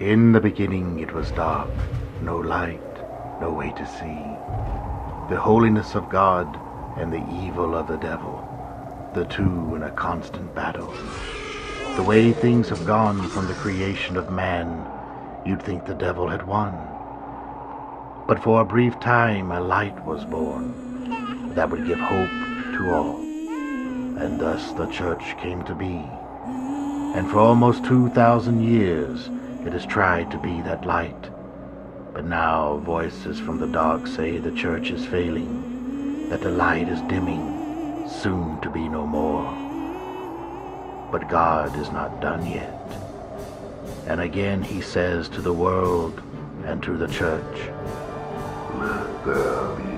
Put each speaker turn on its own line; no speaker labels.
In the beginning it was dark, no light, no way to see. The holiness of God and the evil of the devil, the two in a constant battle. The way things have gone from the creation of man, you'd think the devil had won. But for a brief time a light was born that would give hope to all. And thus the church came to be. And for almost 2,000 years it has tried to be that light. But now voices from the dark say the church is failing, that the light is dimming, soon to be no more. But God is not done yet. And again he says to the world and to the church,
Let there be